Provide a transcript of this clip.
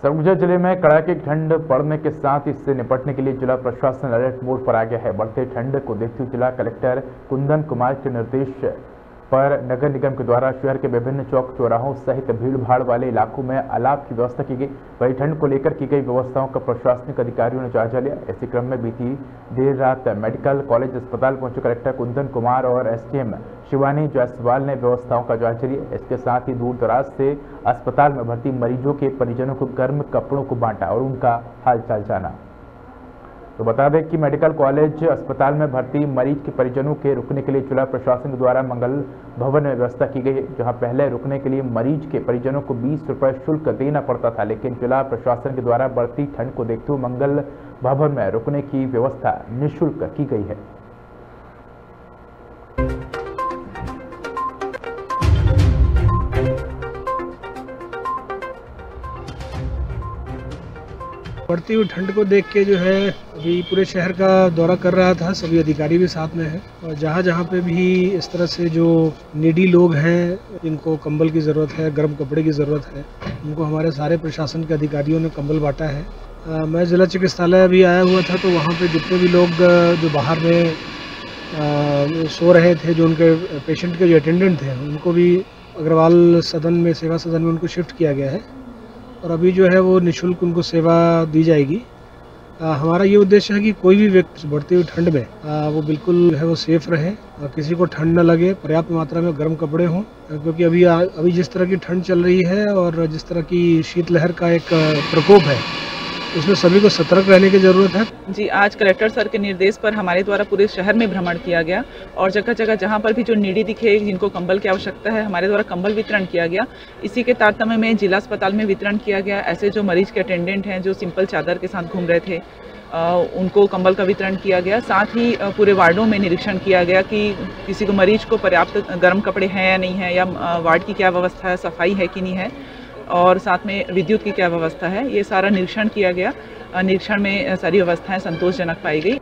सरगुजा ज़िले में कड़ाके ठंड पड़ने के साथ इससे निपटने के लिए जिला प्रशासन अलर्ट मोड पर आ गया है। बढ़ते ठंड को देखते हुए जिला कलेक्टर कुंदन कुमार के निर्देश पर नगर निगम के द्वारा शहर के विभिन्न चौक चौराहों सहित भीड़ भाड़ वाले इलाकों में अलाव की व्यवस्था की गई। वही ठंड को लेकर की गई व्यवस्थाओं का प्रशासनिक अधिकारियों ने जायजा लिया। इसी क्रम में बीती देर रात मेडिकल कॉलेज अस्पताल पहुँचे कलेक्टर कुंदन कुमार और एसडीएम शिवानी जायसवाल ने व्यवस्थाओं का जायजा लिया। इसके साथ ही दूर दराज से अस्पताल में भर्ती मरीजों के परिजनों को गर्म कपड़ों को बांटा और उनका हालचाल जाना। तो बता दें कि मेडिकल कॉलेज अस्पताल में भर्ती मरीज़ के परिजनों के रुकने के लिए जिला प्रशासन द्वारा मंगल भवन में व्यवस्था की गई, जहाँ पहले रुकने के लिए मरीज़ के परिजनों को बीस रुपये शुल्क देना पड़ता था, लेकिन जिला प्रशासन के द्वारा बढ़ती ठंड को देखते हुए मंगल भवन में रुकने की व्यवस्था निःशुल्क की गई है। बढ़ती हुई ठंड को देख के जो है अभी पूरे शहर का दौरा कर रहा था सभी अधिकारी भी साथ में हैं। और जहाँ जहाँ पे भी इस तरह से जो निडी लोग हैं जिनको कंबल की ज़रूरत है गर्म कपड़े की ज़रूरत है उनको हमारे सारे प्रशासन के अधिकारियों ने कंबल बांटा है। आ, मैं जिला चिकित्सालय अभी आया हुआ था तो वहाँ पर जितने भी लोग जो बाहर में सो रहे थे जो उनके पेशेंट के जो अटेंडेंट थे उनको भी अग्रवाल सदन में सेवा सदन में उनको शिफ्ट किया गया है। और अभी जो है वो निशुल्क उनको सेवा दी जाएगी। आ, हमारा ये उद्देश्य है कि कोई भी व्यक्ति बढ़ती हुई ठंड में आ, वो बिल्कुल है वो सेफ़ रहे और किसी को ठंड न लगे पर्याप्त मात्रा में गर्म कपड़े हों क्योंकि अभी आ, अभी जिस तरह की ठंड चल रही है और जिस तरह की शीतलहर का एक प्रकोप है उसमें सभी को सतर्क रहने की ज़रूरत है। जी, आज कलेक्टर सर के निर्देश पर हमारे द्वारा पूरे शहर में भ्रमण किया गया और जगह जगह जहाँ पर भी जो निडी दिखे, जिनको कंबल की आवश्यकता है, हमारे द्वारा कंबल वितरण किया गया। इसी के तारतम्य में जिला अस्पताल में वितरण किया गया। ऐसे जो मरीज़ के अटेंडेंट हैं, जो सिंपल चादर के साथ घूम रहे थे उनको कंबल का वितरण किया गया। साथ ही पूरे वार्डों में निरीक्षण किया गया कि किसी को मरीज़ को पर्याप्त गर्म कपड़े हैं या नहीं है, या वार्ड की क्या व्यवस्था है, सफ़ाई है कि नहीं है। और साथ में विद्युत की क्या व्यवस्था है? ये सारा निरीक्षण किया गया। निरीक्षण में सारी व्यवस्थाएँ संतोषजनक पाई गई।